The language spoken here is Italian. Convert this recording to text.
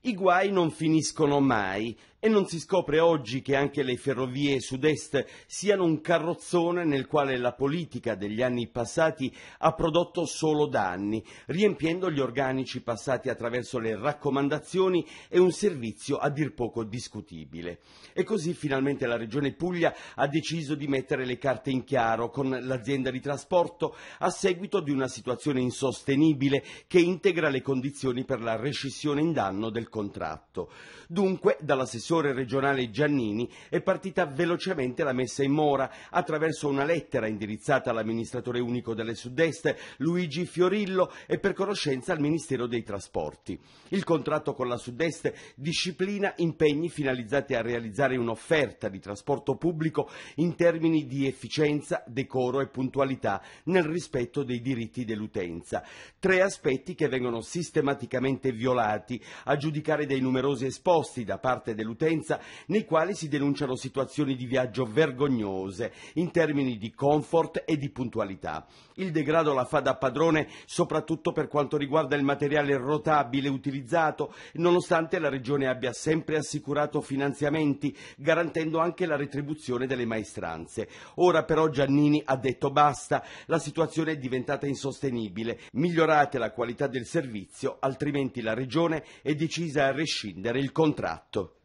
I guai non finiscono mai e non si scopre oggi che anche le ferrovie sud-est siano un carrozzone nel quale la politica degli anni passati ha prodotto solo danni, riempiendo gli organici passati attraverso le raccomandazioni e un servizio a dir poco discutibile. E così finalmente la Regione Puglia ha deciso di mettere le carte in chiaro con l'azienda di trasporto a seguito di una situazione insostenibile che integra le condizioni per la rescissione in danno del contratto. Dunque, dall'assessore l'assessore regionale Giannini è partita velocemente la messa in mora attraverso una lettera indirizzata all'amministratore unico delle Sud-Est, Luigi Fiorillo, e per conoscenza al Ministero dei Trasporti. Il contratto con la Sud-Est disciplina impegni finalizzati a realizzare un'offerta di trasporto pubblico in termini di efficienza, decoro e puntualità nel rispetto dei diritti dell'utenza. Tre aspetti che vengono sistematicamente violati, a giudicare dei numerosi esposti da parte dell'utenza dell'utenza nei quali si denunciano situazioni di viaggio vergognose in termini di comfort e di puntualità. Il degrado la fa da padrone soprattutto per quanto riguarda il materiale rotabile utilizzato, nonostante la Regione abbia sempre assicurato finanziamenti, garantendo anche la retribuzione delle maestranze. Ora però Giannini ha detto basta, la situazione è diventata insostenibile, migliorate la qualità del servizio, altrimenti la Regione è decisa a rescindere il contratto.